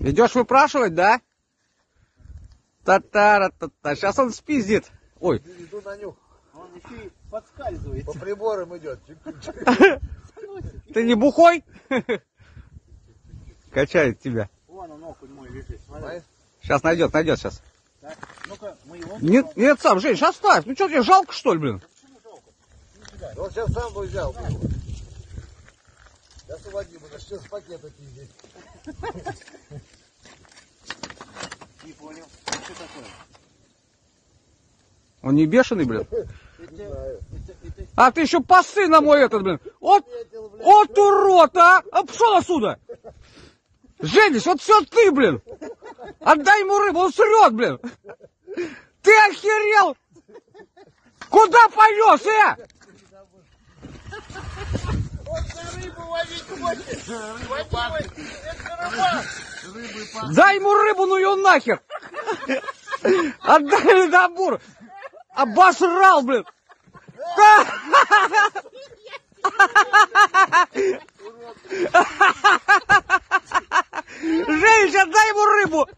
Идешь выпрашивать, да? Та-та-ра-та-та. Сейчас он спиздит. Ой, Иду на нюх. Он еще и подскальзывает. По приборам идет. Ты не бухой? Качает тебя. Вон он окунь мой лежит. Сейчас найдет, найдет сейчас. Так, ну-ка, мы его... Нет, нет, сам, Жень, оставь. Ну что тебе жалко, что ли, блин? Он сейчас сам бы взял. Сейчас уводи, буду сейчас пакета здесь. Не понял. Что такое? Он не бешеный, блин? А ты еще пасы на мой этот, блин. Вот, вот урод, а! А пошел отсюда! Женись, вот все ты, блин! Отдай ему рыбу, он срет, блин! Ты охерел! Куда понес, э? Дай ему рыбу, ну ее нахер! Отдай набор! Обосрал, блин! Женщина, дай ему рыбу!